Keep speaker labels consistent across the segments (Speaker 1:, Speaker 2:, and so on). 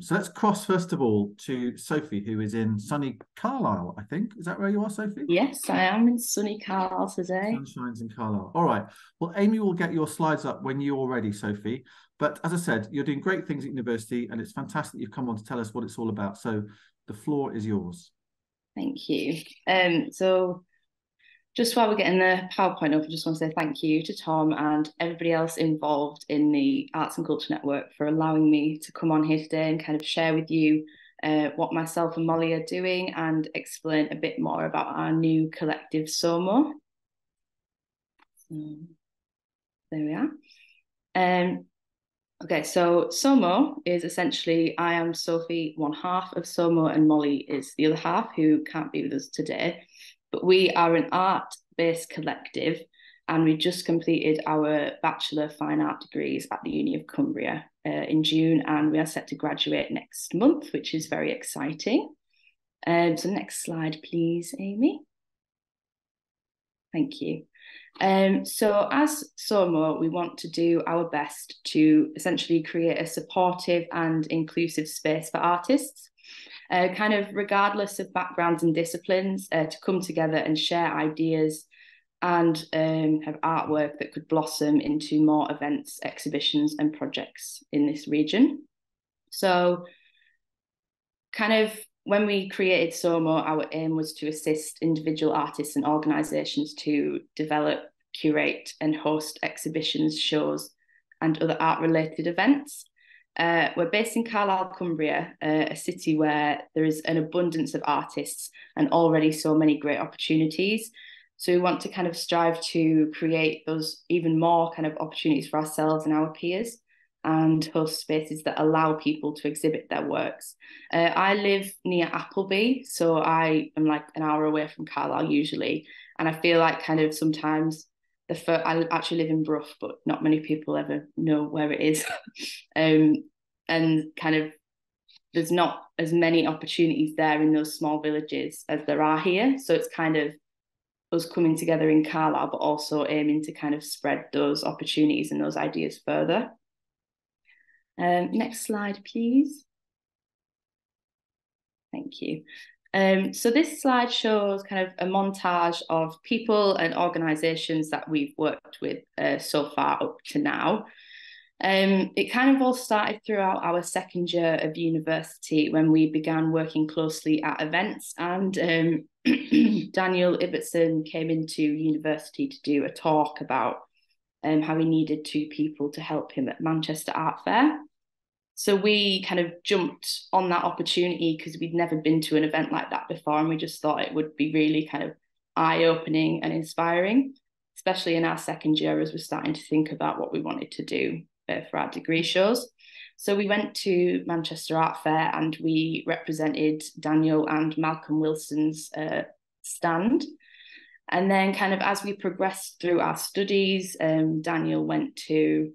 Speaker 1: So let's cross first of all to Sophie, who is in sunny Carlisle, I think. Is that where you are, Sophie?
Speaker 2: Yes, I am in sunny Carlisle today.
Speaker 1: Sun shines in Carlisle. All right. Well, Amy will get your slides up when you're ready, Sophie. But as I said, you're doing great things at university, and it's fantastic you've come on to tell us what it's all about. So the floor is yours.
Speaker 2: Thank you. Um, so just while we're getting the PowerPoint up, I just want to say thank you to Tom and everybody else involved in the Arts and Culture Network for allowing me to come on here today and kind of share with you uh, what myself and Molly are doing and explain a bit more about our new collective SOMO. So, there we are. Um, okay, so SOMO is essentially I am Sophie, one half of SOMO, and Molly is the other half who can't be with us today. But we are an art based collective and we just completed our Bachelor of Fine Art degrees at the Uni of Cumbria uh, in June, and we are set to graduate next month, which is very exciting. Um, so, next slide, please, Amy. Thank you. Um, so, as SOMO, we want to do our best to essentially create a supportive and inclusive space for artists uh, kind of regardless of backgrounds and disciplines, uh, to come together and share ideas and um, have artwork that could blossom into more events, exhibitions, and projects in this region. So, kind of when we created SOMO, our aim was to assist individual artists and organisations to develop, curate, and host exhibitions, shows, and other art related events. Uh, we're based in Carlisle, Cumbria, uh, a city where there is an abundance of artists and already so many great opportunities. So we want to kind of strive to create those even more kind of opportunities for ourselves and our peers and host spaces that allow people to exhibit their works. Uh, I live near Appleby, so I am like an hour away from Carlisle usually. And I feel like kind of sometimes the first, I actually live in Brough, but not many people ever know where it is. um, and kind of there's not as many opportunities there in those small villages as there are here. So it's kind of us coming together in Carlisle, but also aiming to kind of spread those opportunities and those ideas further. Um, next slide, please. Thank you. Um, so this slide shows kind of a montage of people and organisations that we've worked with uh, so far up to now. Um, it kind of all started throughout our second year of university when we began working closely at events and um, Daniel Ibbotson came into university to do a talk about um, how he needed two people to help him at Manchester Art Fair. So we kind of jumped on that opportunity because we'd never been to an event like that before, and we just thought it would be really kind of eye opening and inspiring, especially in our second year as we're starting to think about what we wanted to do uh, for our degree shows. So we went to Manchester Art Fair and we represented Daniel and Malcolm Wilson's uh, stand. And then, kind of as we progressed through our studies, um, Daniel went to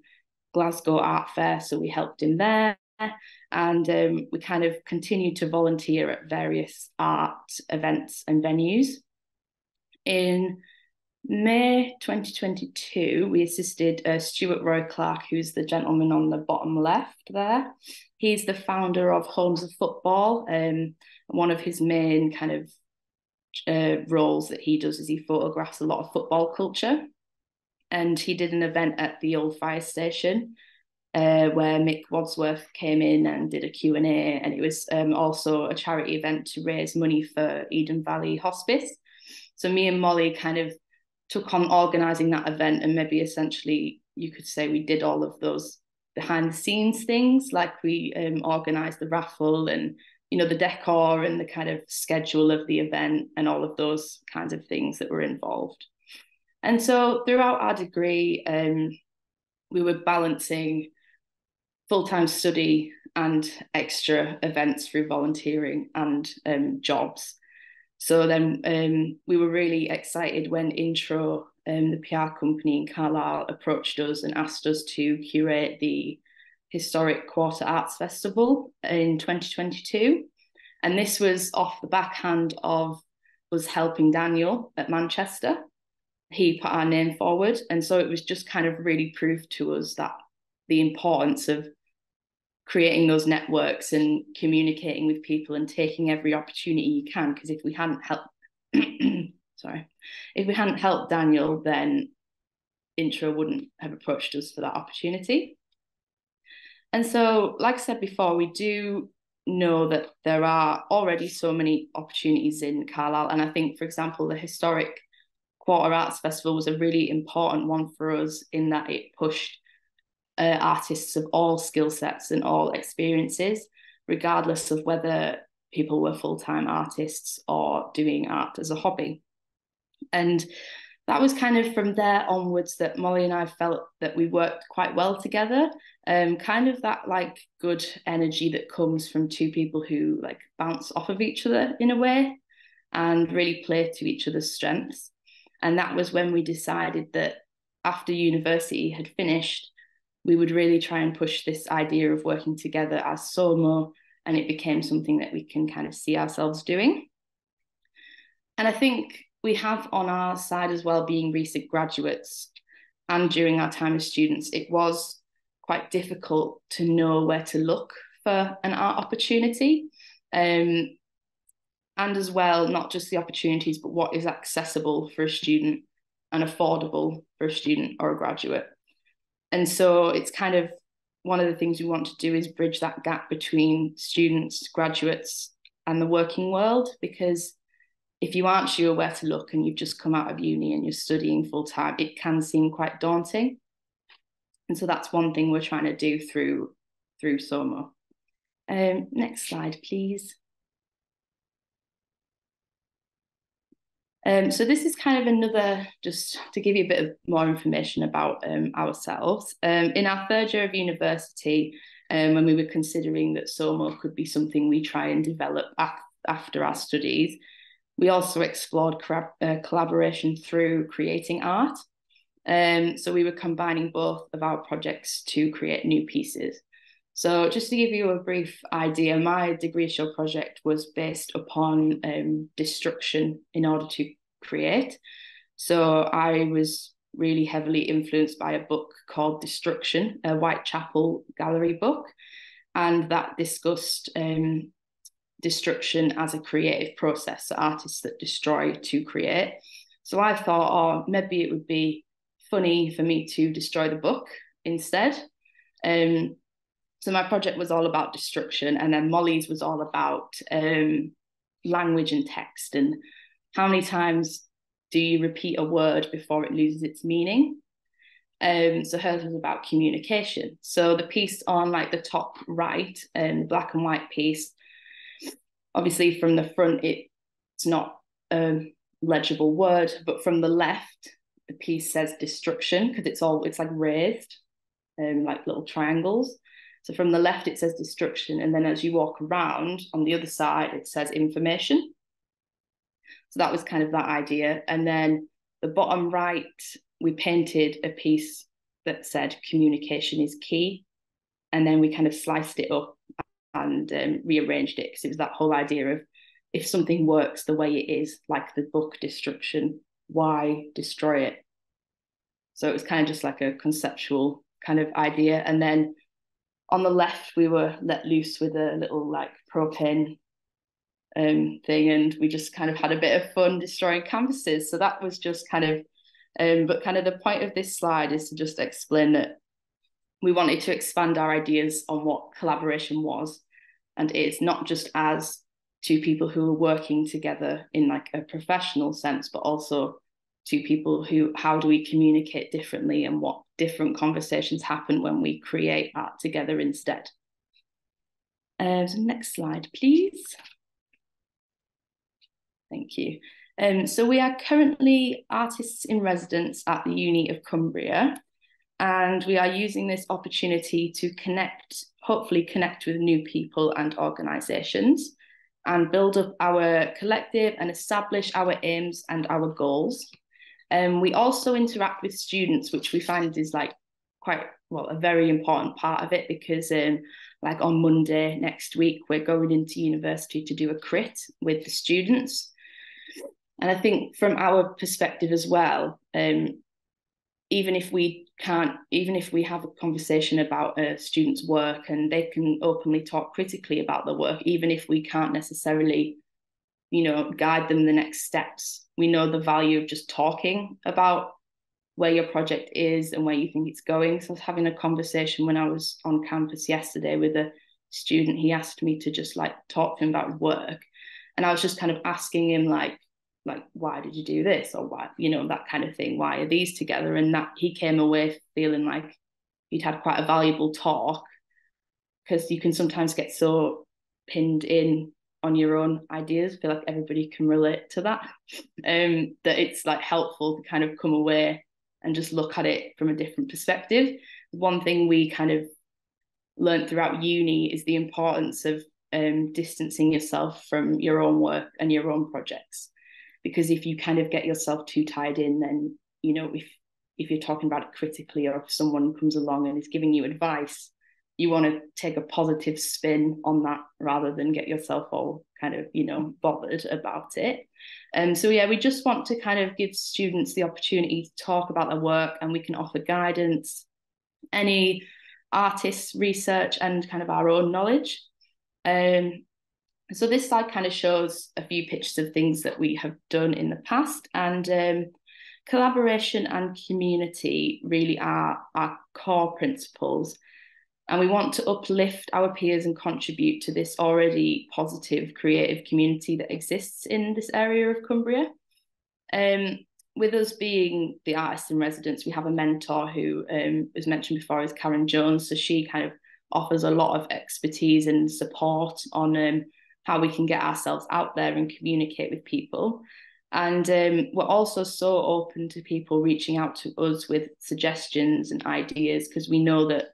Speaker 2: Glasgow Art Fair, so we helped him there. And um, we kind of continued to volunteer at various art events and venues. In May 2022, we assisted uh, Stuart Roy Clarke, who's the gentleman on the bottom left there. He's the founder of Homes of Football. Um, one of his main kind of uh, roles that he does is he photographs a lot of football culture and he did an event at the old fire station uh, where Mick Wadsworth came in and did a Q&A and it was um, also a charity event to raise money for Eden Valley Hospice. So me and Molly kind of took on organising that event and maybe essentially you could say we did all of those behind the scenes things like we um, organised the raffle and you know the decor and the kind of schedule of the event and all of those kinds of things that were involved. And so throughout our degree, um, we were balancing full time study and extra events through volunteering and um, jobs. So then um, we were really excited when Intro, um, the PR company in Carlisle, approached us and asked us to curate the historic Quarter Arts Festival in 2022. And this was off the backhand of us helping Daniel at Manchester he put our name forward. And so it was just kind of really proved to us that the importance of creating those networks and communicating with people and taking every opportunity you can. Because if we hadn't helped, sorry, if we hadn't helped Daniel, then Intro wouldn't have approached us for that opportunity. And so, like I said before, we do know that there are already so many opportunities in Carlisle. And I think, for example, the historic Quarter Arts Festival was a really important one for us in that it pushed uh, artists of all skill sets and all experiences, regardless of whether people were full time artists or doing art as a hobby. And that was kind of from there onwards that Molly and I felt that we worked quite well together. Um, kind of that like good energy that comes from two people who like bounce off of each other in a way and really play to each other's strengths. And that was when we decided that after university had finished, we would really try and push this idea of working together as SOMO, and it became something that we can kind of see ourselves doing. And I think we have on our side as well, being recent graduates, and during our time as students, it was quite difficult to know where to look for an art opportunity. Um, and as well, not just the opportunities, but what is accessible for a student and affordable for a student or a graduate. And so it's kind of one of the things we want to do is bridge that gap between students, graduates, and the working world. Because if you aren't sure where to look and you've just come out of uni and you're studying full time, it can seem quite daunting. And so that's one thing we're trying to do through through SOMO. Um, next slide, please. Um, so this is kind of another, just to give you a bit of more information about um, ourselves. Um, in our third year of university, um, when we were considering that SOMO could be something we try and develop af- after our studies, we also explored uh, collaboration through creating art. Um, so we were combining both of our projects to create new pieces. So just to give you a brief idea, my degree show project was based upon um, destruction in order to create. So I was really heavily influenced by a book called Destruction, a Whitechapel Gallery book, and that discussed um, destruction as a creative process, so artists that destroy to create. So I thought, oh, maybe it would be funny for me to destroy the book instead. Um, so my project was all about destruction, and then Molly's was all about um, language and text and how many times do you repeat a word before it loses its meaning. Um, so hers was about communication. So the piece on like the top right, and um, black and white piece, obviously from the front it, it's not a legible word, but from the left the piece says destruction because it's all it's like raised, um, like little triangles. So from the left, it says destruction. And then as you walk around on the other side, it says information. So that was kind of that idea. And then the bottom right, we painted a piece that said communication is key. And then we kind of sliced it up and um, rearranged it because it was that whole idea of if something works the way it is, like the book Destruction, why destroy it? So it was kind of just like a conceptual kind of idea. And then on the left we were let loose with a little like propane um, thing and we just kind of had a bit of fun destroying canvases. So that was just kind of um, but kind of the point of this slide is to just explain that we wanted to expand our ideas on what collaboration was. And it's not just as two people who are working together in like a professional sense but also to people who how do we communicate differently and what different conversations happen when we create art together instead. Uh, so next slide, please. Thank you. Um, so we are currently artists in residence at the Uni of Cumbria, and we are using this opportunity to connect, hopefully connect with new people and organisations, and build up our collective and establish our aims and our goals. Um, we also interact with students, which we find is like quite well a very important part of it because um, like on Monday next week we're going into university to do a crit with the students, and I think from our perspective as well, um, even if we can't, even if we have a conversation about a student's work and they can openly talk critically about the work, even if we can't necessarily, you know, guide them the next steps, we know the value of just talking about where your project is and where you think it's going. So I was having a conversation when I was on campus yesterday with a student. He asked me to just like talk to him about work. And I was just kind of asking him like, like why did you do this or why you know that kind of thing why are these together and that he came away feeling like he'd had quite a valuable talk because you can sometimes get so pinned in on your own ideas. I feel like everybody can relate to that. Um that it's like helpful to kind of come away and just look at it from a different perspective. One thing we kind of learned throughout uni is the importance of um, distancing yourself from your own work and your own projects. Because if you kind of get yourself too tied in then you know if if you're talking about it critically or if someone comes along and is giving you advice you want to take a positive spin on that rather than get yourself all kind of you know bothered about it. And um, so yeah we just want to kind of give students the opportunity to talk about their work and we can offer guidance any artists research and kind of our own knowledge. Um, so this slide kind of shows a few pictures of things that we have done in the past and um, collaboration and community really are our core principles and we want to uplift our peers and contribute to this already positive creative community that exists in this area of Cumbria. Um, with us being the artists in residence, we have a mentor who um, was mentioned before is Karen Jones. So she kind of offers a lot of expertise and support on um, how we can get ourselves out there and communicate with people. And um, we're also so open to people reaching out to us with suggestions and ideas because we know that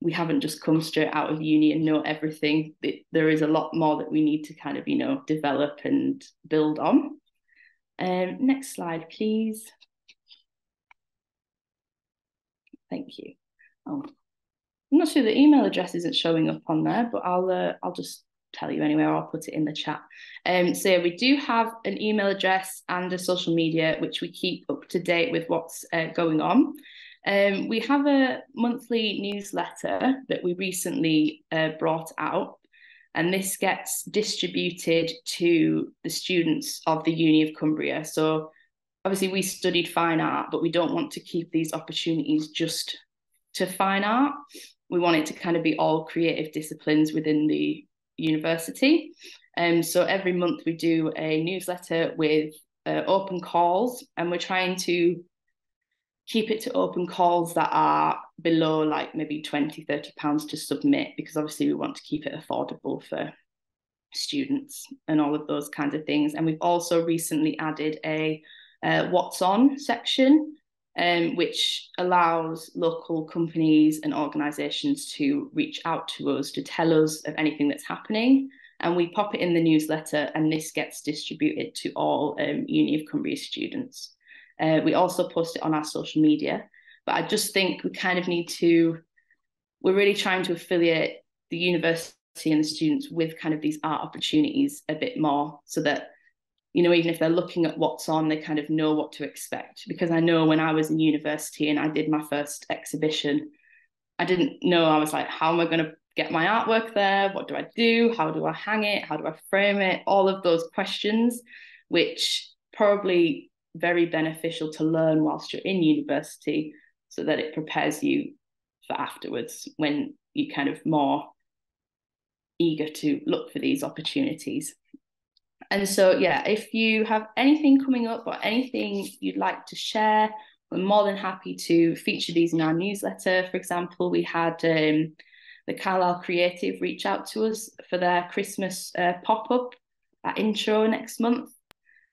Speaker 2: we haven't just come straight out of uni and know everything. There is a lot more that we need to kind of, you know, develop and build on. Um, next slide, please. Thank you. Oh, I'm not sure the email address isn't showing up on there, but I'll uh, I'll just tell you anyway, or I'll put it in the chat. Um, so yeah, we do have an email address and a social media, which we keep up to date with what's uh, going on. Um, we have a monthly newsletter that we recently uh, brought out, and this gets distributed to the students of the Uni of Cumbria. So obviously we studied fine art, but we don't want to keep these opportunities just to fine art. We want it to kind of be all creative disciplines within the university. Um, so every month we do a newsletter with uh, open calls, and we're trying to keep it to open calls that are below like maybe 20 30 pounds to submit because obviously we want to keep it affordable for students and all of those kinds of things and we've also recently added a uh, what's on section um, which allows local companies and organisations to reach out to us to tell us of anything that's happening. And we pop it in the newsletter, and this gets distributed to all um, Uni of Cumbria students. Uh, we also post it on our social media, but I just think we kind of need to, we're really trying to affiliate the university and the students with kind of these art opportunities a bit more so that you know, even if they're looking at what's on, they kind of know what to expect. Because I know when I was in university and I did my first exhibition, I didn't know. I was like, how am I going to get my artwork there? What do I do? How do I hang it? How do I frame it? All of those questions, which probably very beneficial to learn whilst you're in university so that it prepares you for afterwards when you're kind of more eager to look for these opportunities. And so, yeah, if you have anything coming up or anything you'd like to share, we're more than happy to feature these in our newsletter. For example, we had um, the Carlisle Creative reach out to us for their Christmas uh, pop up at intro next month.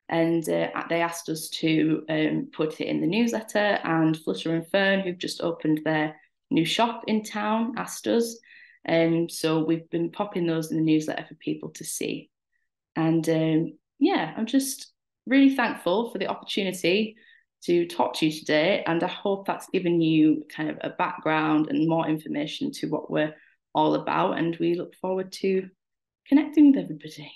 Speaker 2: And uh, they asked us to um, put it in the newsletter. And Flutter and Fern, who've just opened their new shop in town, asked us. And um, so we've been popping those in the newsletter for people to see. And um, yeah, I'm just really thankful for the opportunity to talk to you today. And I hope that's given you kind of a background and more information to what we're all about. And we look forward to connecting with everybody.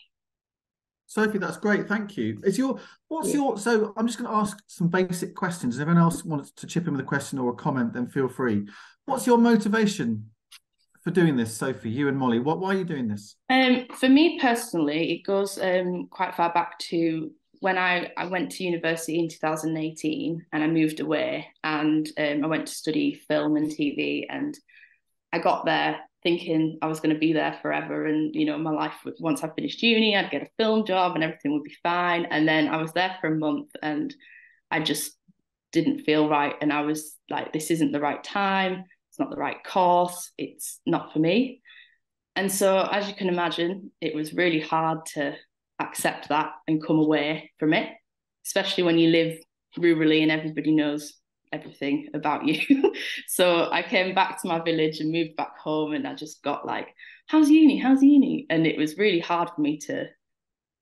Speaker 1: Sophie, that's great. Thank you. Is your what's
Speaker 2: Yeah.
Speaker 1: your so I'm just going to ask some basic questions. If anyone else wants to chip in with a question or a comment, then feel free. What's your motivation for doing this, Sophie? You and Molly. What why are you doing this?
Speaker 2: Um, for me personally, it goes um, quite far back to when I, I went to university in 2018 and I moved away and um, I went to study film and TV and I got there thinking I was going to be there forever and you know my life once I finished uni I'd get a film job and everything would be fine. And then I was there for a month and I just didn't feel right. And I was like this isn't the right time. It's not the right course. It's not for me. And so, as you can imagine, it was really hard to accept that and come away from it, especially when you live rurally and everybody knows everything about you. so, I came back to my village and moved back home, and I just got like, How's uni? How's uni? And it was really hard for me to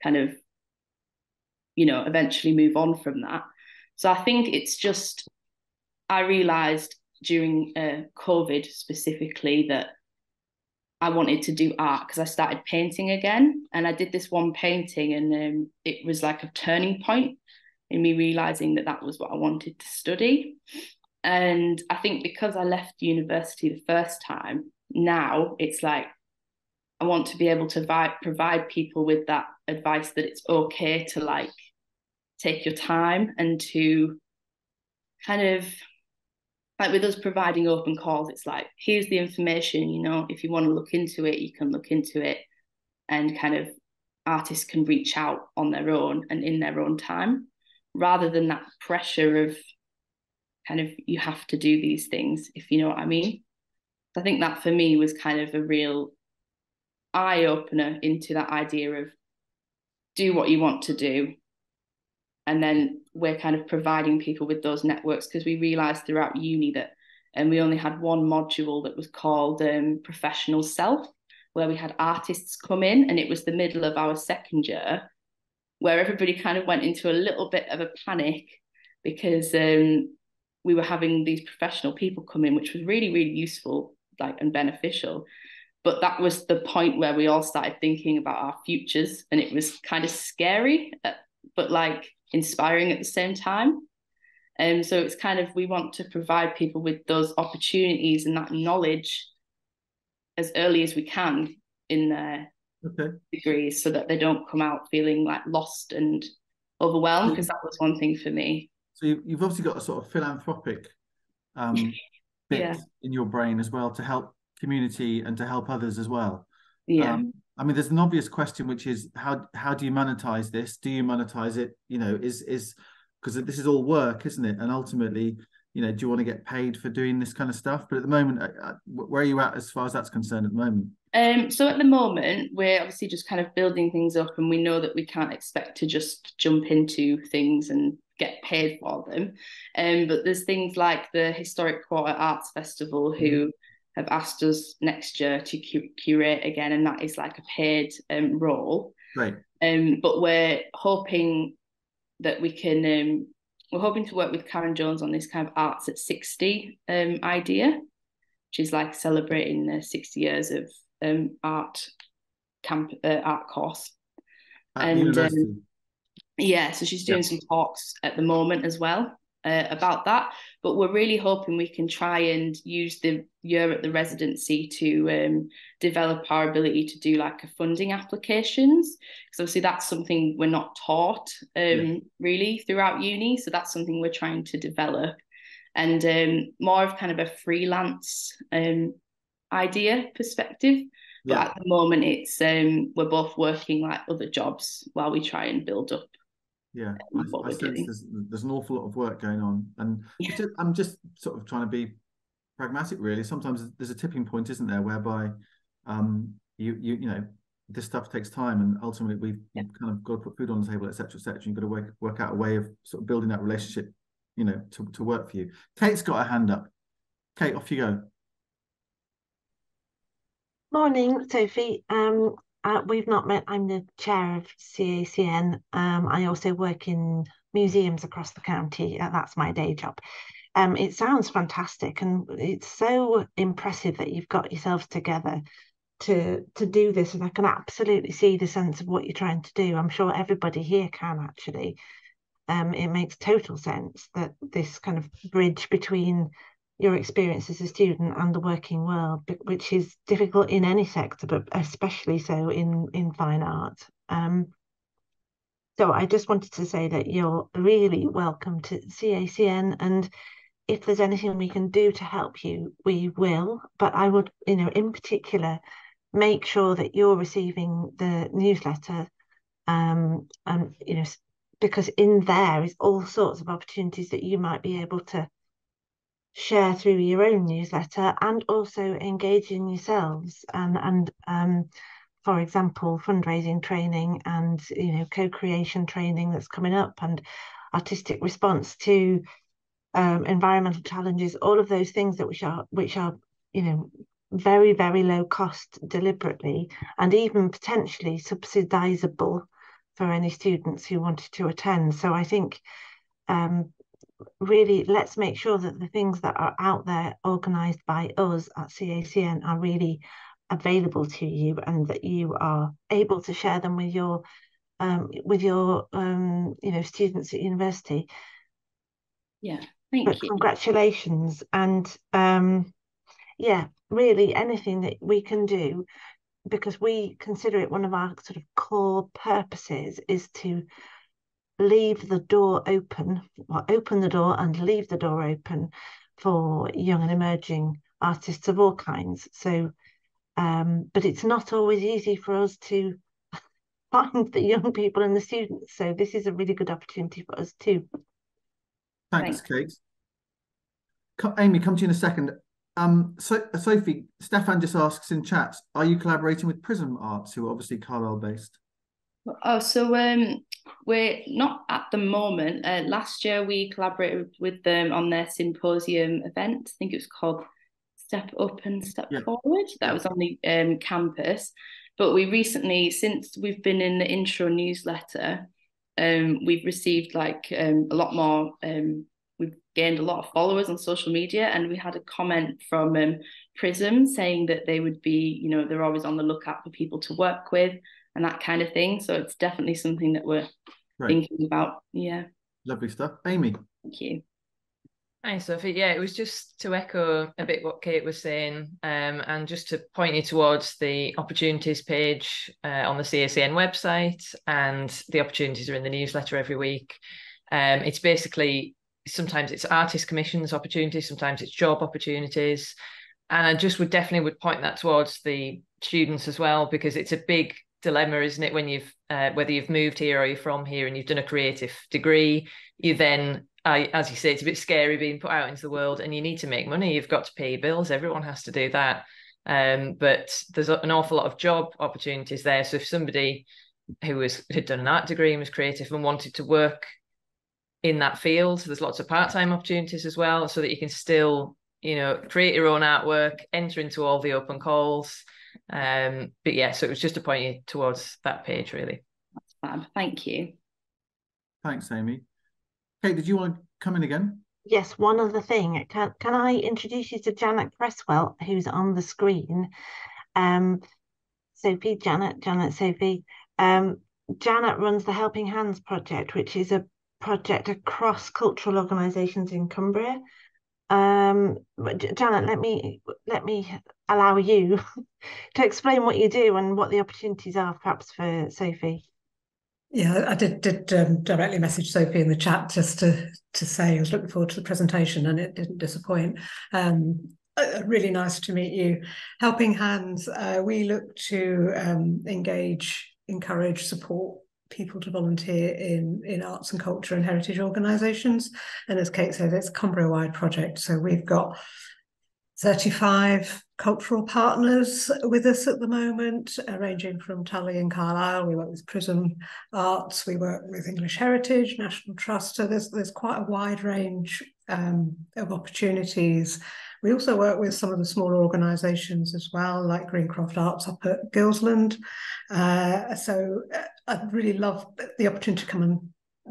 Speaker 2: kind of, you know, eventually move on from that. So, I think it's just, I realized during uh, COVID specifically that I wanted to do art because I started painting again. And I did this one painting, and um, it was like a turning point in me realizing that that was what I wanted to study. And I think because I left university the first time, now it's like I want to be able to vi- provide people with that advice that it's okay to like take your time and to kind of like with us providing open calls, it's like, here's the information, you know, if you want to look into it, you can look into it. And kind of artists can reach out on their own and in their own time, rather than that pressure of kind of you have to do these things, if you know what I mean. I think that for me was kind of a real eye opener into that idea of do what you want to do and then we're kind of providing people with those networks because we realized throughout uni that and we only had one module that was called um, professional self where we had artists come in and it was the middle of our second year where everybody kind of went into a little bit of a panic because um, we were having these professional people come in which was really really useful like and beneficial but that was the point where we all started thinking about our futures and it was kind of scary uh, but like inspiring at the same time. And um, so it's kind of we want to provide people with those opportunities and that knowledge as early as we can in their
Speaker 1: Okay.
Speaker 2: degrees so that they don't come out feeling like lost and overwhelmed because that was one thing for me.
Speaker 1: So you, you've obviously got a sort of philanthropic um, bit
Speaker 2: Yeah.
Speaker 1: in your brain as well to help community and to help others as well.
Speaker 2: Yeah.
Speaker 1: Um, I mean, there's an obvious question, which is how how do you monetize this? Do you monetize it? You know, is is because this is all work, isn't it? And ultimately, you know, do you want to get paid for doing this kind of stuff? But at the moment, uh, uh, where are you at as far as that's concerned at the moment?
Speaker 2: Um, so at the moment, we're obviously just kind of building things up, and we know that we can't expect to just jump into things and get paid for them. Um, but there's things like the Historic Quarter Arts Festival, who have asked us next year to cu- curate again, and that is like a paid um, role.
Speaker 1: Great.
Speaker 2: Um, but we're hoping that we can. Um, we're hoping to work with Karen Jones on this kind of arts at sixty um, idea, which is like celebrating the sixty years of um, art camp uh, art course.
Speaker 1: At
Speaker 2: And, um. Yeah, so she's doing some talks at the moment as well uh, about that. But we're really hoping we can try and use the year at the residency to um, develop our ability to do like a funding applications. Because obviously that's something we're not taught um,
Speaker 1: Yeah.
Speaker 2: really throughout uni. So that's something we're trying to develop. And um, more of kind of a freelance um, idea perspective. But
Speaker 1: Yeah.
Speaker 2: at the moment, it's um, we're both working like other jobs while we try and build up
Speaker 1: Yeah, I,
Speaker 2: what
Speaker 1: I sense there's, there's an awful lot of work going on, and
Speaker 2: Yeah.
Speaker 1: just- I'm just sort of trying to be pragmatic. Really, sometimes there's a tipping point, isn't there, whereby um, you you you know this stuff takes time, and ultimately we've,
Speaker 2: Yeah.
Speaker 1: kind of got to put food on the table, etc., etc. You've got to work work out a way of sort of building that relationship, you know, to to work for you. Kate's got her hand up. Kate, off you go.
Speaker 3: Morning, Sophie. Um, uh, we've not met. I'm the chair of CACN. Um, I also work in museums across the county. Uh, that's my day job. Um, it sounds fantastic, and it's so impressive that you've got yourselves together to to do this and I can absolutely see the sense of what you're trying to do. I'm sure everybody here can actually. Um, it makes total sense that this kind of bridge between your experience as a student and the working world, which is difficult in any sector, but especially so in in fine art. Um, so I just wanted to say that you're really welcome to CACN and if there's anything we can do to help you, we will. But I would, you know, in particular, make sure that you're receiving the newsletter. Um, and you know, because in there is all sorts of opportunities that you might be able to share through your own newsletter and also engaging yourselves and and um, for example fundraising training and you know co-creation training that's coming up and artistic response to um, environmental challenges, all of those things that which are which are you know very very low cost deliberately and even potentially subsidizable for any students who wanted to attend. So I think um, really let's make sure that the things that are out there organized by us at CACN are really available to you and that you are able to share them with your um, with your um, you know students at university.
Speaker 2: Yeah. Thank
Speaker 3: but
Speaker 2: you.
Speaker 3: Congratulations. And um, yeah, really anything that we can do, because we consider it one of our sort of core purposes is to leave the door open, or open the door and leave the door open for young and emerging artists of all kinds. So, um, but it's not always easy for us to find the young people and the students. So this is a really good opportunity for us too.
Speaker 1: Thanks, Kate. Amy, come to you in a second. Um, so, Sophie, Stefan just asks in chat, are you collaborating with Prism Arts, who are obviously Carlisle based?
Speaker 2: Oh, so um, we're not at the moment. Uh, last year we collaborated with them on their symposium event. I think it was called Step Up and Step yeah. Forward. That was on the um, campus. But we recently, since we've been in the intro newsletter, um, we've received like um, a lot more. Um, we've gained a lot of followers on social media, and we had a comment from um, Prism saying that they would be, you know, they're always on the lookout for people to work with and that kind of thing. So it's definitely something that we're right. thinking about. Yeah.
Speaker 1: Lovely stuff, Amy.
Speaker 2: Thank you.
Speaker 4: Hi, Sophie. Yeah, it was just to echo a bit what Kate was saying, um, and just to point you towards the opportunities page uh, on the CACN website, and the opportunities are in the newsletter every week. Um, it's basically sometimes it's artist commissions opportunities, sometimes it's job opportunities, and I just would definitely would point that towards the students as well because it's a big dilemma, isn't it? When you've uh, whether you've moved here or you're from here and you've done a creative degree, you then I, as you say, it's a bit scary being put out into the world, and you need to make money. You've got to pay bills. Everyone has to do that. Um, but there's an awful lot of job opportunities there. So if somebody who was had done an art degree and was creative and wanted to work in that field, there's lots of part-time opportunities as well, so that you can still, you know, create your own artwork, enter into all the open calls. Um, but yeah, so it was just to point you towards that page, really.
Speaker 2: That's fab. Thank you.
Speaker 1: Thanks, Amy. Kate, did you want to come in again?
Speaker 3: Yes, one other thing. Can can I introduce you to Janet Cresswell, who's on the screen? Um, Sophie, Janet, Janet, Sophie. Um, Janet runs the Helping Hands project, which is a project across cultural organisations in Cumbria. Um, Janet, let me let me allow you to explain what you do and what the opportunities are, perhaps for Sophie.
Speaker 5: Yeah, I did did um, directly message Sophie in the chat just to to say I was looking forward to the presentation and it didn't disappoint. Um, uh, really nice to meet you. Helping Hands, uh, we look to um, engage, encourage, support people to volunteer in in arts and culture and heritage organisations. And as Kate said, it's a Cumbria-wide project. So we've got 35 cultural partners with us at the moment, uh, ranging from Tullie and Carlisle. We work with Prism Arts, we work with English Heritage, National Trust. So there's there's quite a wide range um, of opportunities. We also work with some of the smaller organisations as well, like Greencroft Arts up at Gilsland. Uh, so uh, I'd really love the opportunity to come and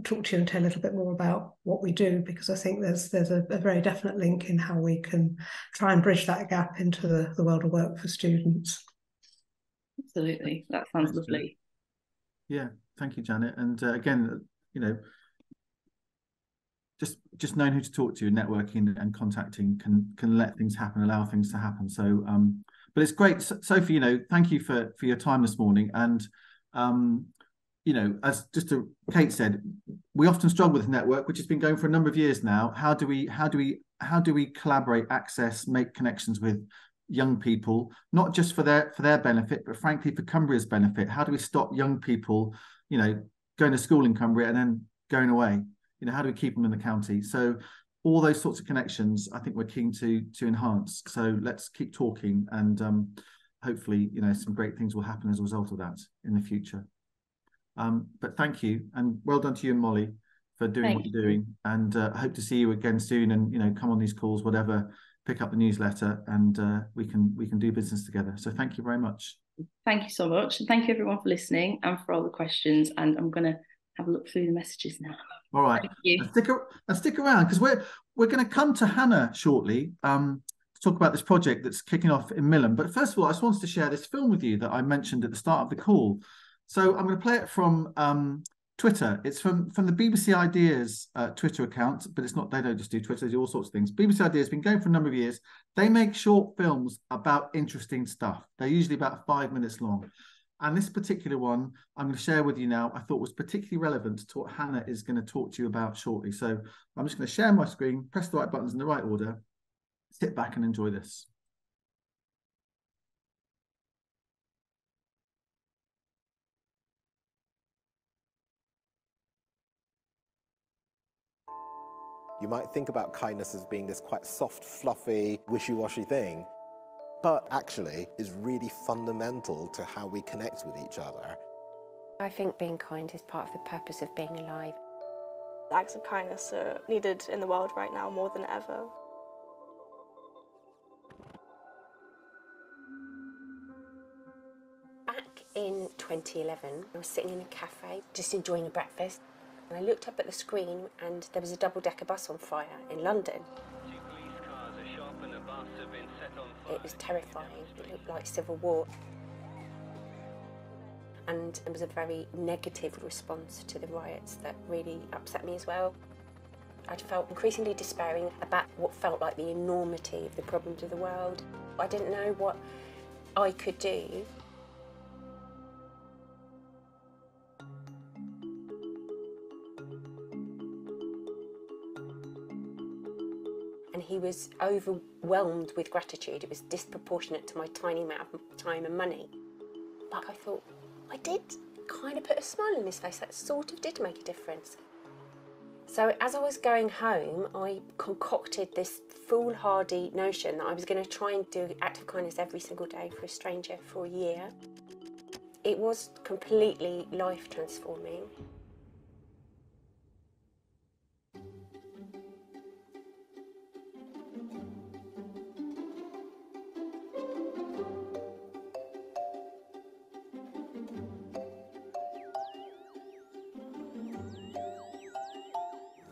Speaker 5: talk to you and tell a little bit more about what we do because I think there's there's a, a, very definite link in how we can try and bridge that gap into the, the world of work for students.
Speaker 2: Absolutely. That sounds
Speaker 1: Thanks,
Speaker 2: lovely.
Speaker 1: Yeah, thank you, Janet. And uh, again, you know, just just knowing who to talk to, networking and contacting can can let things happen, allow things to happen. So, um, but it's great, Sophie. You know, thank you for for your time this morning. And um, you know, as just to, Kate said, we often struggle with network, which has been going for a number of years now. How do we how do we how do we collaborate, access, make connections with young people, not just for their for their benefit, but frankly for Cumbria's benefit? How do we stop young people, you know, going to school in Cumbria and then going away? You know how do we keep them in the county? So all those sorts of connections i think we're keen to to enhance. So let's keep talking and um, hopefully you know some great things will happen as a result of that in the future. Um, but thank you and well done to you and molly for doing thank what you're doing. And uh, hope to see you again soon and you know come on these calls whatever pick up the newsletter and uh, we can we can do business together. So thank you very much.
Speaker 2: Thank you so much. And thank you everyone for listening and for all the questions. And i'm going to have a look through the messages now
Speaker 1: all right. And stick, and stick around because we're we're going to come to Hannah shortly um, to talk about this project that's kicking off in Millom. But first of all, I just wanted to share this film with you that I mentioned at the start of the call. So I'm going to play it from um, Twitter. It's from from the BBC Ideas uh, Twitter account, but it's not. They don't just do Twitter; they do all sorts of things. BBC Ideas has been going for a number of years. They make short films about interesting stuff. They're usually about five minutes long. And this particular one I'm going to share with you now, I thought was particularly relevant to what Hannah is going to talk to you about shortly. So I'm just going to share my screen, press the right buttons in the right order, sit back and enjoy this.
Speaker 6: You might think about kindness as being this quite soft, fluffy, wishy-washy thing, but actually is really fundamental to how we connect with each other.
Speaker 7: I think being kind is part of the purpose of being alive.
Speaker 8: Acts of kindness are needed in the world right now more than ever.
Speaker 7: Back in 2011, I was sitting in a cafe just enjoying a breakfast. And I looked up at the screen and there was a double decker bus on fire in London. It was terrifying. It looked like civil war. And it was a very negative response to the riots that really upset me as well. I felt increasingly despairing about what felt like the enormity of the problems of the world. I didn't know what I could do he was overwhelmed with gratitude. It was disproportionate to my tiny amount of time and money. But I thought, I did kind of put a smile on his face. That sort of did make a difference. So as I was going home, I concocted this foolhardy notion that I was going to try and do act of kindness every single day for a stranger for a year. It was completely life transforming.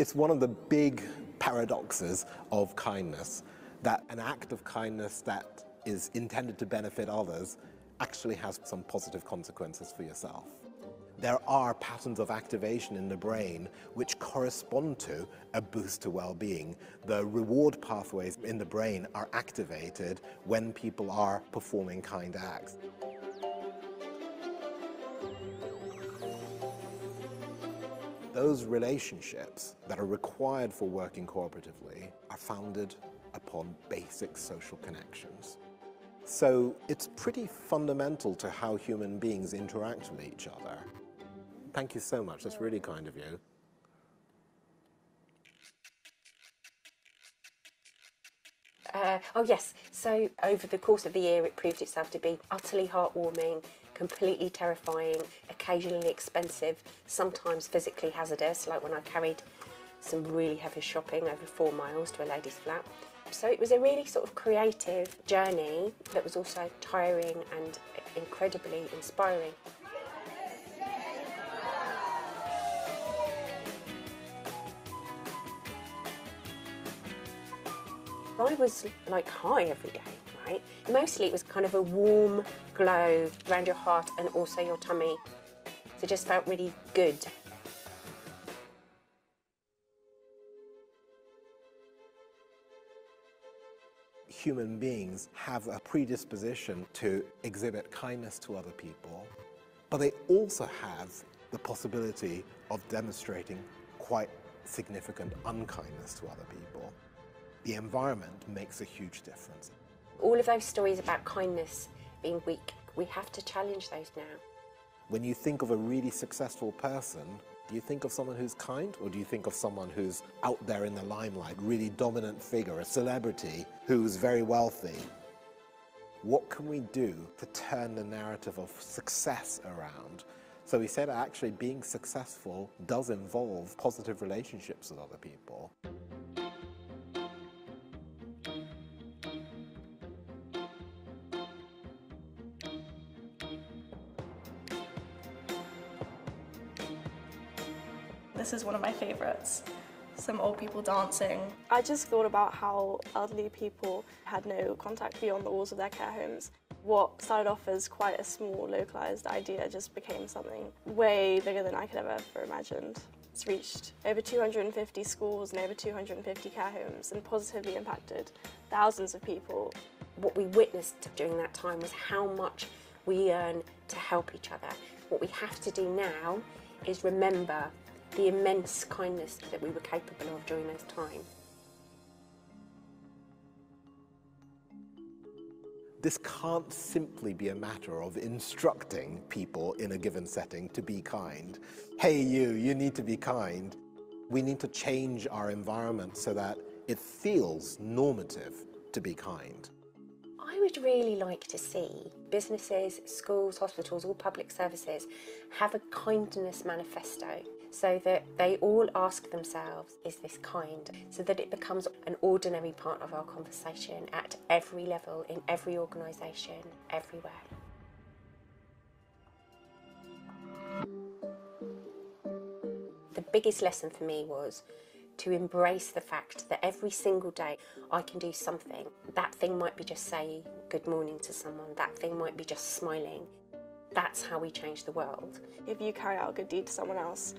Speaker 6: It's one of the big paradoxes of kindness that an act of kindness that is intended to benefit others actually has some positive consequences for yourself. There are patterns of activation in the brain which correspond to a boost to well-being. The reward pathways in the brain are activated when people are performing kind acts. Those relationships that are required for working cooperatively are founded upon basic social connections. So it's pretty fundamental to how human beings interact with each other. Thank you so much. That's really kind of you.
Speaker 7: Uh, oh yes, so over the course of the year it proved itself to be utterly heartwarming completely terrifying, occasionally expensive, sometimes physically hazardous, like when I carried some really heavy shopping over four miles to a lady's flat. So it was a really sort of creative journey that was also tiring and incredibly inspiring. I was like high every day. Mostly it was kind of a warm glow around your heart and also your tummy. So it just felt really good.
Speaker 6: Human beings have a predisposition to exhibit kindness to other people, but they also have the possibility of demonstrating quite significant unkindness to other people. The environment makes a huge difference.
Speaker 7: All of those stories about kindness being weak, we have to challenge those now.
Speaker 6: When you think of a really successful person, do you think of someone who's kind or do you think of someone who's out there in the limelight, really dominant figure, a celebrity who's very wealthy? What can we do to turn the narrative of success around? So he said actually being successful does involve positive relationships with other people.
Speaker 8: This is one of my favourites. Some old people dancing. I just thought about how elderly people had no contact beyond the walls of their care homes. What started off as quite a small, localised idea just became something way bigger than I could ever have ever imagined. It's reached over 250 schools and over 250 care homes and positively impacted thousands of people.
Speaker 7: What we witnessed during that time was how much we earn to help each other. What we have to do now is remember the immense kindness that we were capable of during those times.
Speaker 6: This can't simply be a matter of instructing people in a given setting to be kind. Hey, you, you need to be kind. We need to change our environment so that it feels normative to be kind.
Speaker 7: I would really like to see businesses, schools, hospitals, all public services have a kindness manifesto so that they all ask themselves, is this kind? So that it becomes an ordinary part of our conversation at every level, in every organisation, everywhere. The biggest lesson for me was to embrace the fact that every single day I can do something. That thing might be just saying good morning to someone, that thing might be just smiling. That's how we change the world.
Speaker 8: If you carry out a good deed to someone else,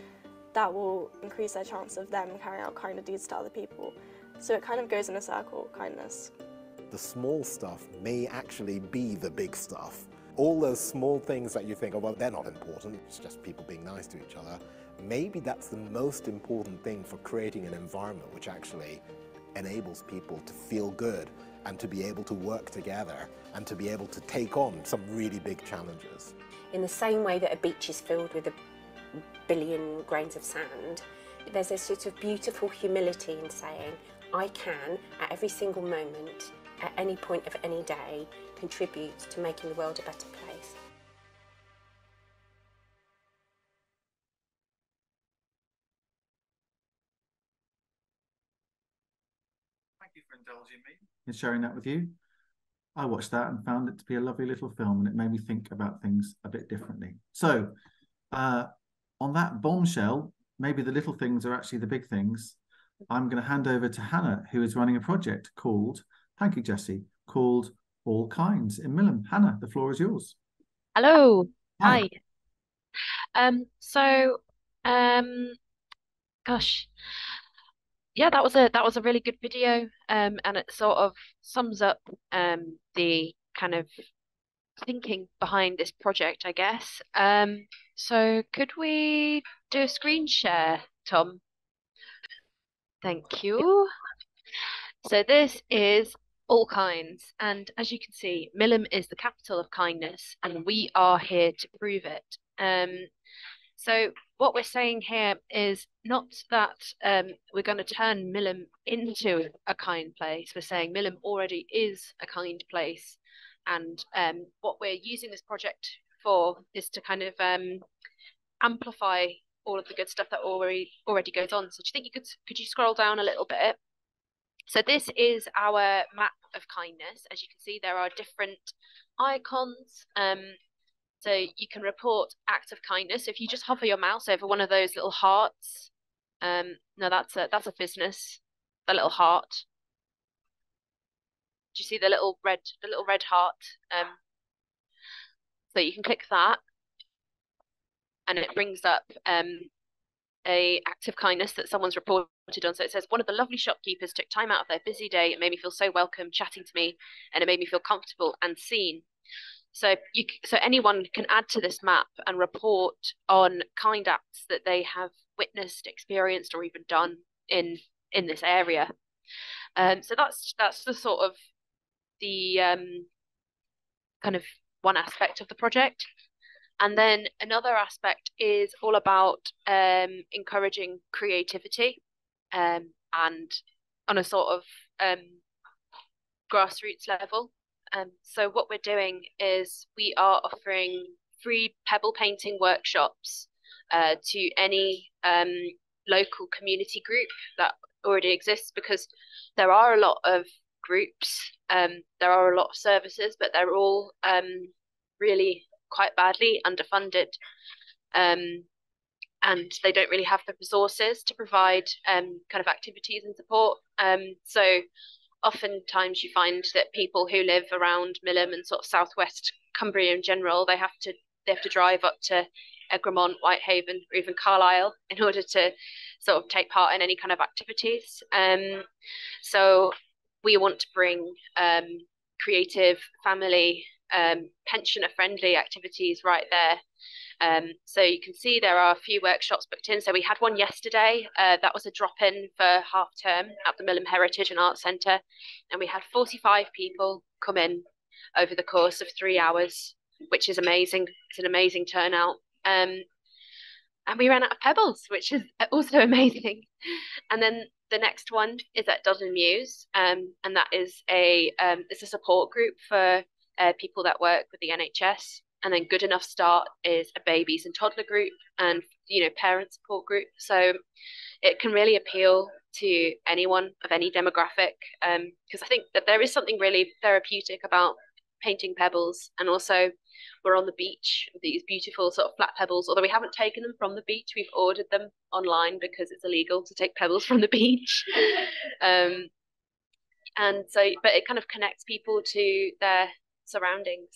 Speaker 8: that will increase their chance of them carrying out kinder deeds to other people. So it kind of goes in a circle, kindness.
Speaker 6: The small stuff may actually be the big stuff. All those small things that you think, oh, well, they're not important, it's just people being nice to each other. Maybe that's the most important thing for creating an environment which actually enables people to feel good and to be able to work together and to be able to take on some really big challenges.
Speaker 7: In the same way that a beach is filled with a billion grains of sand, there's a sort of beautiful humility in saying, I can, at every single moment, at any point of any day, contribute to making the world a better place.
Speaker 1: Thank you for indulging me in sharing that with you. I watched that and found it to be a lovely little film, and it made me think about things a bit differently. So, uh, on that bombshell, maybe the little things are actually the big things. I'm going to hand over to Hannah, who is running a project called, thank you, Jesse, called All Kinds in Millom. Hannah, the floor is yours.
Speaker 9: Hello. Hi. Hi. Um, so, um, gosh, yeah, that was a that was a really good video. Um, and it sort of sums up um the kind of thinking behind this project, I guess. Um, so could we do a screen share, Tom? Thank you. So this is all kinds. And as you can see, Millom is the capital of kindness, and we are here to prove it. Um, so what we're saying here is not that um, we're going to turn Millom into a kind place. We're saying Millom already is a kind place. And um, what we're using this project for is to kind of um, amplify all of the good stuff that already already goes on. So do you think you could could you scroll down a little bit? So this is our map of kindness. As you can see, there are different icons. Um, so you can report acts of kindness. So if you just hover your mouse over one of those little hearts, um, no, that's a that's a business, a little heart. do you see the little red the little red heart? Um, so you can click that, and it brings up um, a act of kindness that someone's reported on. So it says one of the lovely shopkeepers took time out of their busy day. It made me feel so welcome, chatting to me, and it made me feel comfortable and seen. So you so anyone can add to this map and report on kind acts that they have witnessed, experienced, or even done in in this area. Um, so that's that's the sort of the um, kind of one aspect of the project. And then another aspect is all about um, encouraging creativity um, and on a sort of um, grassroots level. Um, so what we're doing is we are offering free pebble painting workshops uh, to any um, local community group that already exists because there are a lot of groups, um, there are a lot of services, but they're all um, really quite badly underfunded. Um, and they don't really have the resources to provide um, kind of activities and support. Um, so oftentimes you find that people who live around Millom and sort of southwest Cumbria in general, they have to they have to drive up to Egremont, Whitehaven, or even Carlisle in order to sort of take part in any kind of activities. Um, so we want to bring um, creative, family, um, pensioner friendly activities right there. Um, so you can see there are a few workshops booked in. So we had one yesterday. Uh, that was a drop in for half term at the Millom Heritage and Arts Centre, and we had 45 people come in over the course of three hours, which is amazing. It's an amazing turnout. Um, and we ran out of pebbles, which is also amazing. And then the next one is at Duddon Muse, um, and that is a um, it's a support group for uh, people that work with the NHS. And then Good Enough Start is a babies and toddler group and you know parent support group. So it can really appeal to anyone of any demographic because um, I think that there is something really therapeutic about painting pebbles and also we're on the beach these beautiful sort of flat pebbles although we haven't taken them from the beach. We've ordered them online because it's illegal to take pebbles from the beach. Um, and so but it kind of connects people to their surroundings.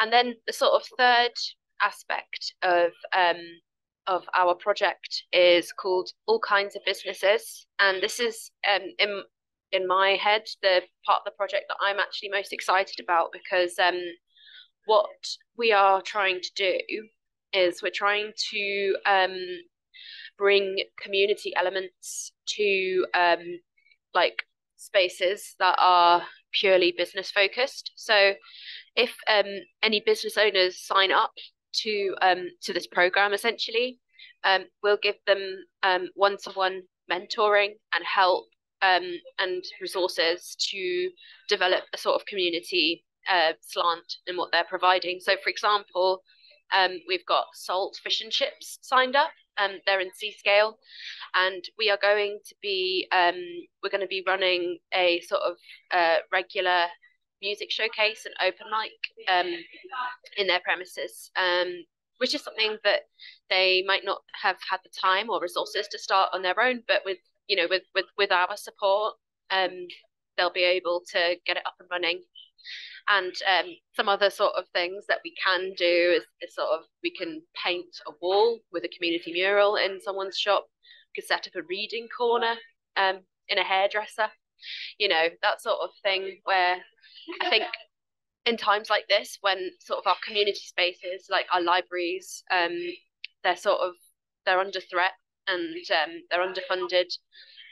Speaker 9: And then the sort of third aspect of um, of our project is called all kinds of businesses. And this is um, in in my head the part of the project that I'm actually most excited about because um, what we are trying to do is we're trying to um, bring community elements to um, like spaces that are purely business focused. So if um, any business owners sign up to um, to this program, essentially, um, we'll give them one to one mentoring and help um, and resources to develop a sort of community uh, slant in what they're providing. So, for example, um, we've got Salt Fish and Chips signed up. Um, they're in Seascale, and we are going to be um, we're going to be running a sort of uh, regular music showcase and open mic um, in their premises, um, which is something that they might not have had the time or resources to start on their own, but with you know with with with our support, um, they'll be able to get it up and running and um, some other sort of things that we can do is, is, sort of we can paint a wall with a community mural in someone's shop. We could set up a reading corner um, in a hairdresser. You know that sort of thing where I think in times like this when sort of our community spaces like our libraries um, they're sort of they're under threat and um, they're underfunded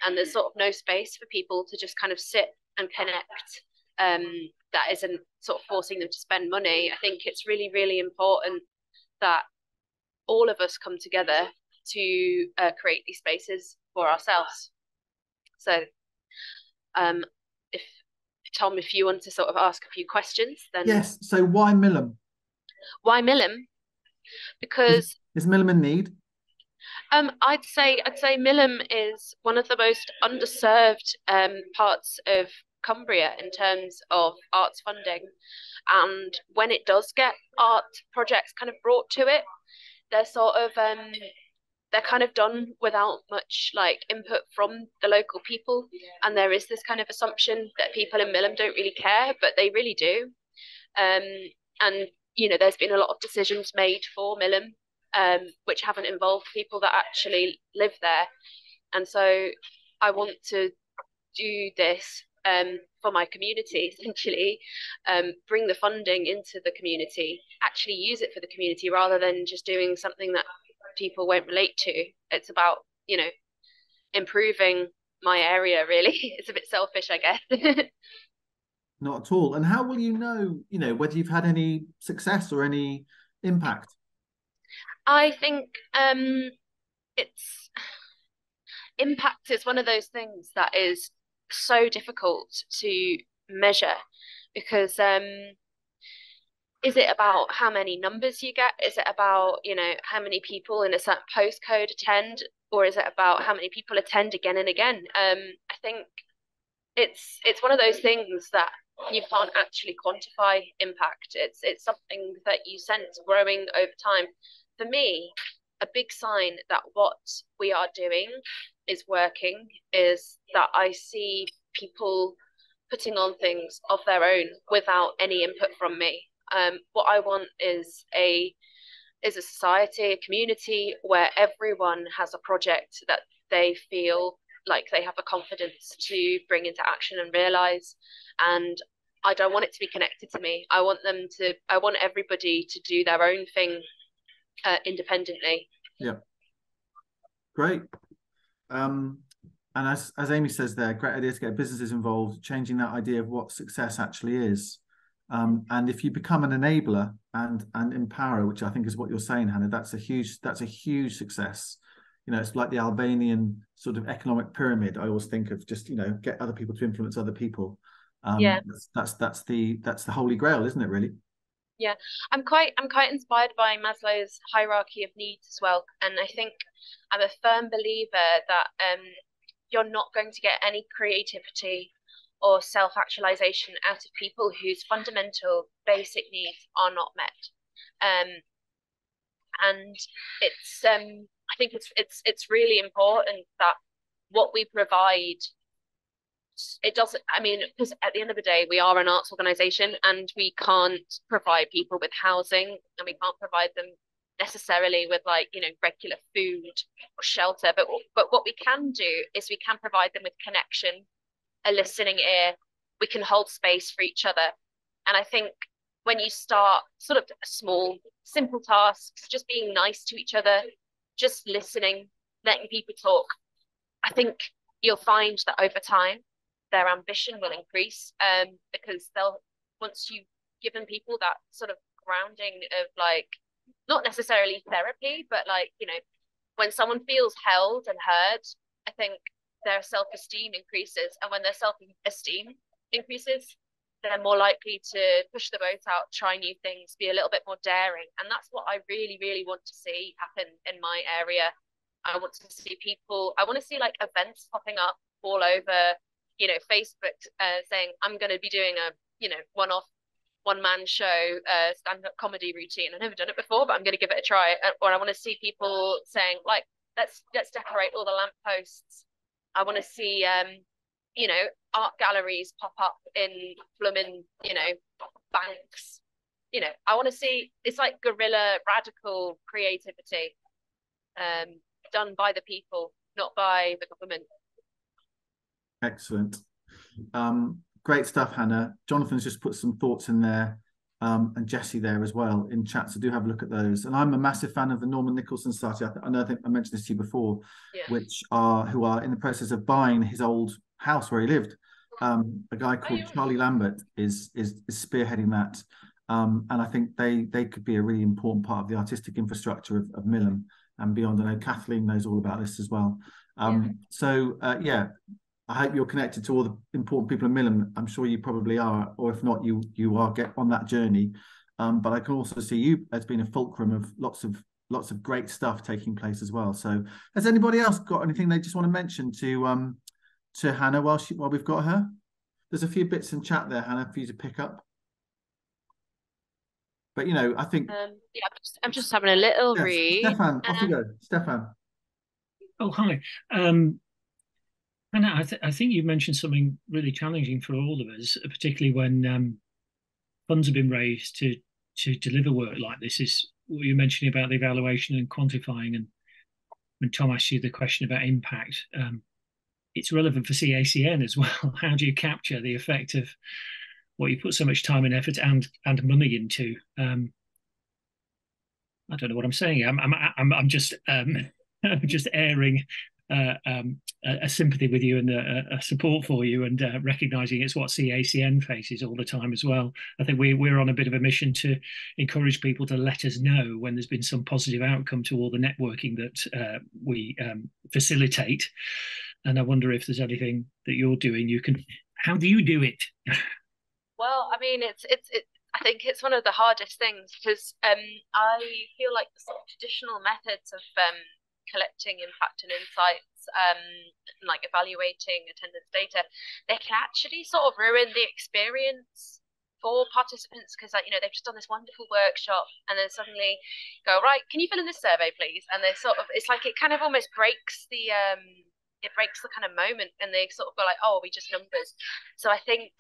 Speaker 9: and there's sort of no space for people to just kind of sit and connect um, that isn't sort of forcing them to spend money. I think it's really, really important that all of us come together to uh, create these spaces for ourselves. So, um, if Tom, if you want to sort of ask a few questions, then
Speaker 1: yes. So, why Millom?
Speaker 9: Why Millom? Because
Speaker 1: is, is in need?
Speaker 9: Um, I'd say I'd say Millom is one of the most underserved um, parts of Cumbria in terms of arts funding. And when it does get art projects kind of brought to it, they're sort of um, they're kind of done without much like input from the local people. And there is this kind of assumption that people in Millom don't really care but they really do. Um, and you know there's been a lot of decisions made for Millom um, which haven't involved people that actually live there. And so I want to do this um, for my community essentially um, bring the funding into the community actually use it for the community rather than just doing something that people won't relate to. It's about, you know, improving my area really. It's a bit selfish, I guess.
Speaker 1: Not at all. And how will you know, you know, whether you've had any success or any impact?
Speaker 9: I think um it's impact is one of those things that is so difficult to measure because um is it about how many numbers you get? Is it about, you know, how many people in a certain postcode attend? Or is it about how many people attend again and again? Um, I think it's it's one of those things that you can't actually quantify impact. It's it's something that you sense growing over time. For me, a big sign that what we are doing is working is that I see people putting on things of their own without any input from me. Um, what I want is a is a society, a community where everyone has a project that they feel like they have a confidence to bring into action and realize. And I don't want it to be connected to me. I want them to. I want everybody to do their own thing uh, independently.
Speaker 1: Yeah. Great. Um, and as as Amy says there, great idea to get businesses involved, changing that idea of what success actually is. Um, and if you become an enabler and and empower, which I think is what you're saying, Hannah, that's a huge that's a huge success. You know, it's like the Albanian sort of economic pyramid. I always think of just you know get other people to influence other people. Um,
Speaker 9: yeah,
Speaker 1: that's, that's that's the that's the holy grail, isn't it? Really.
Speaker 9: Yeah, I'm quite I'm quite inspired by Maslow's hierarchy of needs as well, and I think I'm a firm believer that um, you're not going to get any creativity or self actualization out of people whose fundamental basic needs are not met. Um, and it's um, I think it's it's it's really important that what we provide it doesn't i mean because at the end of the day we are an arts organization and we can't provide people with housing and we can't provide them necessarily with like you know regular food or shelter but but what we can do is we can provide them with connection a listening ear. We can hold space for each other. And I think when you start sort of small, simple tasks, just being nice to each other, just listening, letting people talk, I think you'll find that over time their ambition will increase um, because they'll once you've given people that sort of grounding of like not necessarily therapy, but like you know when someone feels held and heard, I think their self esteem increases. And when their self esteem increases, they're more likely to push the boat out, try new things, be a little bit more daring. And that's what I really, really want to see happen in my area. I want to see people, I want to see like events popping up all over, you know, Facebook uh, saying, I'm going to be doing a, you know, one off one man show uh, stand up comedy routine. I've never done it before, but I'm going to give it a try. Uh, or I want to see people saying, like, let's let's decorate all the lampposts I want to see, um, you know, art galleries pop up in blooming, you know, banks. You know, I want to see it's like guerrilla radical creativity, um, done by the people, not by the government.
Speaker 1: Excellent. Um, great stuff, Hannah. Jonathan's just put some thoughts in there um, and Jesse there as well in chat. So do have a look at those. And I'm a massive fan of the Norman Nicholson Society. I, th- I know I think I mentioned this to you before, yeah. which are who are in the process of buying his old house where he lived. Um, a guy called Charlie Lambert is is, is spearheading that, um, and I think they they could be a really important part of the artistic infrastructure of, of and beyond. I know Kathleen knows all about this as well. Um, yeah. So uh, yeah, I hope you're connected to all the important people in Millom. I'm sure you probably are, or if not, you you are get on that journey. Um, but I can also see you as being a fulcrum of lots of lots of great stuff taking place as well. So, has anybody else got anything they just want to mention to um to Hannah while she while we've got her? There's a few bits in chat there, Hannah, for you to pick up. But you know, I think
Speaker 9: um, yeah, I'm just, I'm just having a little read.
Speaker 1: Stefan, off um, you go, Stefan.
Speaker 10: Oh, hi. Um, Anna, I, th- I, think you mentioned something really challenging for all of us, particularly when um, funds have been raised to to deliver work like this. Is what you're mentioning about the evaluation and quantifying, and when Tom asked you the question about impact, um, it's relevant for CACN as well. How do you capture the effect of what you put so much time and effort and and money into? Um, I don't know what I'm saying. I'm I'm I'm, I'm just um, just airing uh, um, a, a, sympathy with you and a, a support for you, and uh, recognizing it's what CACN faces all the time as well. I think we we're on a bit of a mission to encourage people to let us know when there's been some positive outcome to all the networking that uh, we um, facilitate. And I wonder if there's anything that you're doing. You can. How do you do it?
Speaker 9: well, I mean, it's it's it, I think it's one of the hardest things because um, I feel like the sort of traditional methods of um, collecting impact and insights, um, like evaluating attendance data, they can actually sort of ruin the experience for participants because like you know they've just done this wonderful workshop and then suddenly go right can you fill in this survey please? And they sort of it's like it kind of almost breaks the um it breaks the kind of moment and they sort of go like oh we just numbers? So i think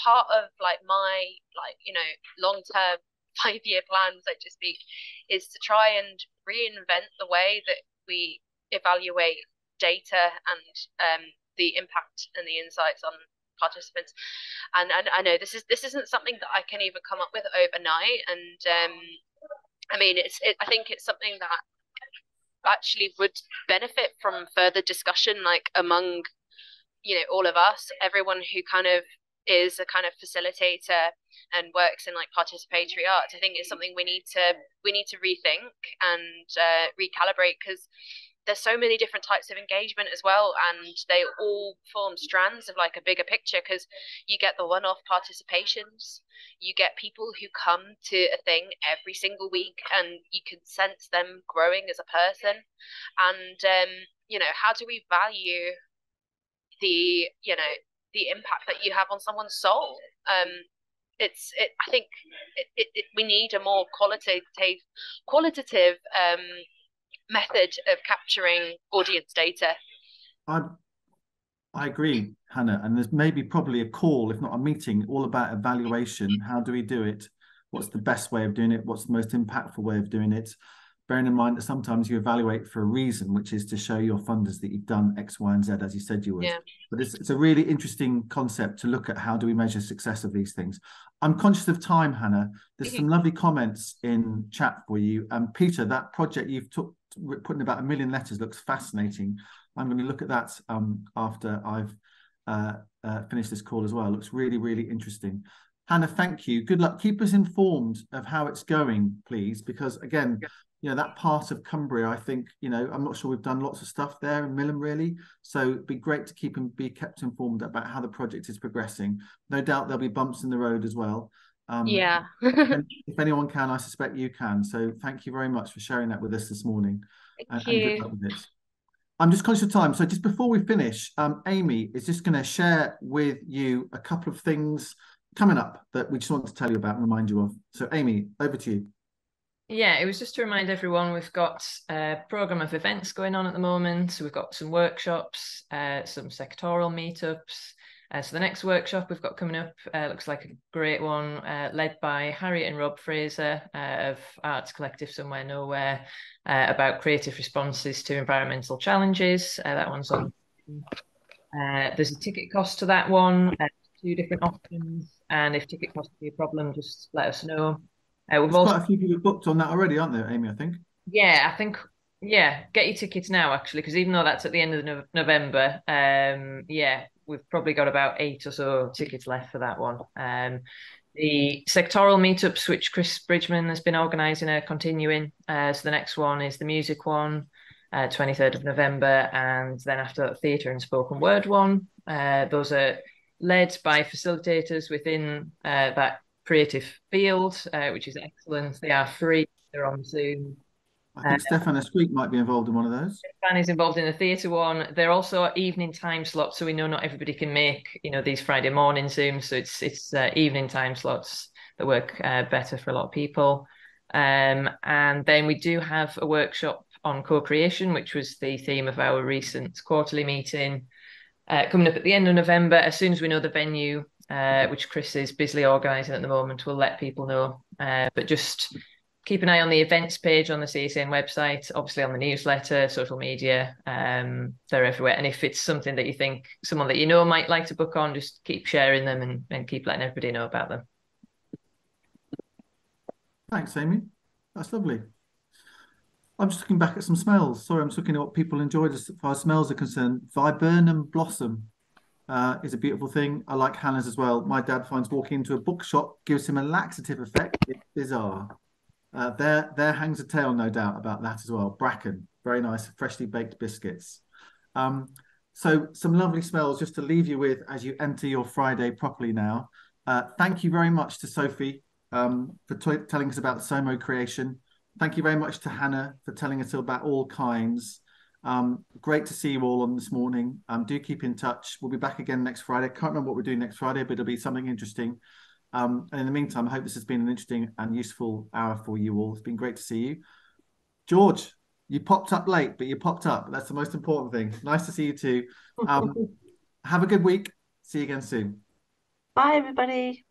Speaker 9: part of like my like you know long term five year plan so to speak is to try and reinvent the way that we evaluate data and um, the impact and the insights on participants. And, and i know this is this isn't something that i can even come up with overnight. And um, i mean it's it, i think it's something that actually would benefit from further discussion like among you know all of us everyone who kind of is a kind of facilitator and works in like participatory art. i think it's something we need to we need to rethink and uh, recalibrate because there's so many different types of engagement as well and they all form strands of like a bigger picture because you get the one-off participations you get people who come to a thing every single week and you can sense them growing as a person and um you know how do we value the you know the impact that you have on someone's soul. Um, it's it, I think it, it, it, we need a more qualitative qualitative um, method of capturing audience data.
Speaker 1: I I agree, Hannah, and there's maybe probably a call, if not a meeting, all about evaluation. How do we do it? What's the best way of doing it? What's the most impactful way of doing it? Bearing in mind that sometimes you evaluate for a reason, which is to show your funders that you've done X, Y, and Z as you said you would. Yeah. But it's, it's a really interesting concept to look at how do we measure success of these things. I'm conscious of time, Hannah. There's mm-hmm. some lovely comments in chat for you. And um, Peter, that project you've took, put in about a million letters looks fascinating. I'm going to look at that um, after I've uh, uh, finished this call as well. It looks really, really interesting. Hannah, thank you. Good luck. Keep us informed of how it's going, please, because again, yeah you know that part of Cumbria, I think you know I'm not sure we've done lots of stuff there in Millom really, so it'd be great to keep and be kept informed about how the project is progressing. No doubt there'll be bumps in the road as well.
Speaker 9: Um, yeah.
Speaker 1: if anyone can, I suspect you can. So thank you very much for sharing that with us this morning.
Speaker 9: Thank and, you.
Speaker 1: And I'm just conscious of time, so just before we finish, um, Amy is just going to share with you a couple of things coming up that we just want to tell you about and remind you of. So, Amy, over to you.
Speaker 4: Yeah, it was just to remind everyone we've got a program of events going on at the moment. So we've got some workshops, uh, some sectoral meetups. Uh, so the next workshop we've got coming up uh, looks like a great one, uh, led by Harriet and Rob Fraser uh, of Arts Collective Somewhere Nowhere, uh, about creative responses to environmental challenges. that one's on. there's a ticket cost to that one, two different options, and if ticket cost be a problem, just let us know.
Speaker 1: Uh, we've also... quite a few people booked on that already, aren't there, Amy? I think.
Speaker 4: Yeah, I think. Yeah, get your tickets now, actually, because even though that's at the end of no- November, um, yeah, we've probably got about eight or so tickets left for that one. Um, the sectoral meetups, which Chris Bridgman has been organising, are continuing. Uh, so the next one is the music one, uh, 23rd of November, and then after that, theatre and spoken word one. Uh, those are led by facilitators within uh, that creative field, uh, which is excellent. They are free. They're on Zoom.
Speaker 1: I think uh, Stefan Esquik might be involved in one of those.
Speaker 4: Stefan is involved in the theatre one. They're also evening time slots, so we know not everybody can make you know these Friday morning Zooms. So it's it's uh, evening time slots that work uh, better for a lot of people. Um, and then we do have a workshop on co-creation, which was the theme of our recent quarterly meeting, uh, coming up at the end of November. As soon as we know the venue, uh, which Chris is busily organising at the moment, we'll let people know. Uh, but just keep an eye on the events page on the CACN website, obviously on the newsletter, social media. Um, they're everywhere. And if it's something that you think someone that you know might like to book on, just keep sharing them and, and keep letting everybody know about them.
Speaker 1: Thanks, Amy. That's lovely. I'm just looking back at some smells. Sorry, I'm just looking at what people enjoyed as far as smells are concerned. Viburnum blossom uh, is a beautiful thing. I like Hannah's as well. My dad finds walking into a bookshop gives him a laxative effect. It's bizarre. Uh, there, there hangs a tale, no doubt, about that as well. Bracken, very nice, freshly baked biscuits. Um, so some lovely smells just to leave you with as you enter your Friday properly now. Uh, thank you very much to Sophie um, for telling us about SoMo creation. Thank you very much to Hannah for telling us about all kinds. Um, great to see you all on this morning. Um, do keep in touch. We'll be back again next Friday. Can't remember what we're doing next Friday, but it'll be something interesting. Um, and in the meantime, I hope this has been an interesting and useful hour for you all. It's been great to see you. George, you popped up late, but you popped up. That's the most important thing. Nice to see you too. Um, have a good week. See you again soon.
Speaker 3: Bye, everybody.